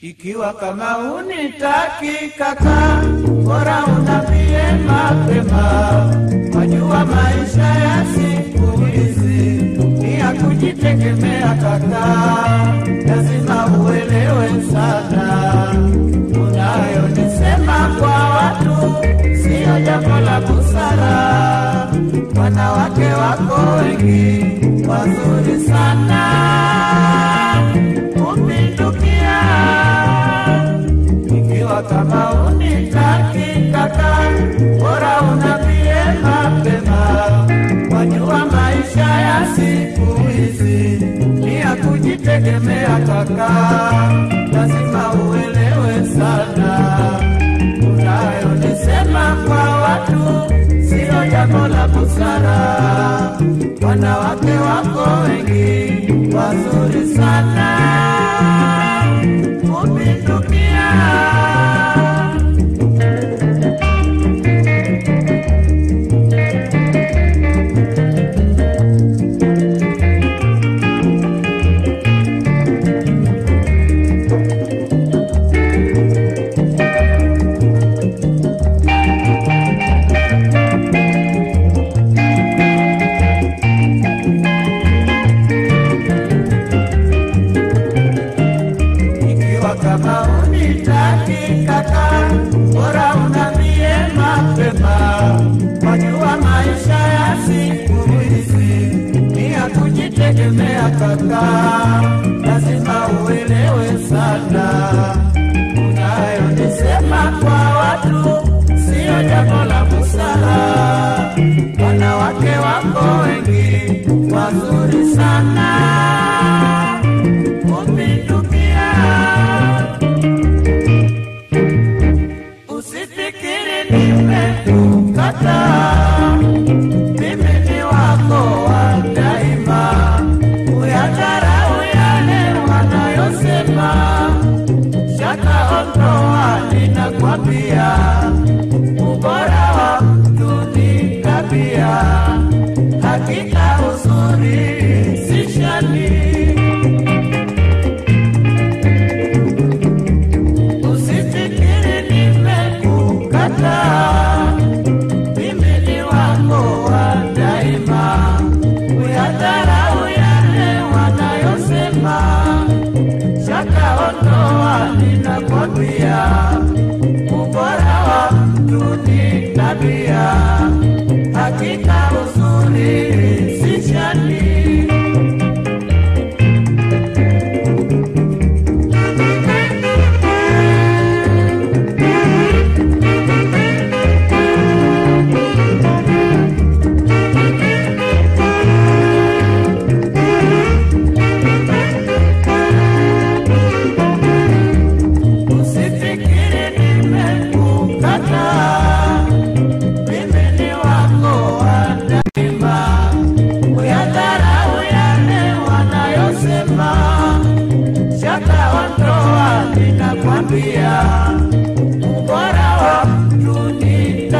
Ikiwa kama unitaki kaka, bora unambie mapema. Wajua maisha ya siku hizi ni ya kujitegemea kaka, lazima uelewe sana. Unayonisema kwa watu siyo jambo la busara. Wanawake wako wengi wazuri sana kama unitaki kaka, bora unambie mapema. Wajua maisha ya siku hizi ni ya kujitegemea kaka, unitaki kaka, bora unambie mapema. Wajua maisha ya siku hizi ni ya kujitegemea kaka, lazima uelewe sana. Unayonisema kwa watu siyo jambo la busara. Wanawake wako wengi wazuri sana katika uzuri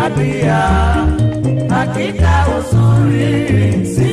tabia, hakika uzuri si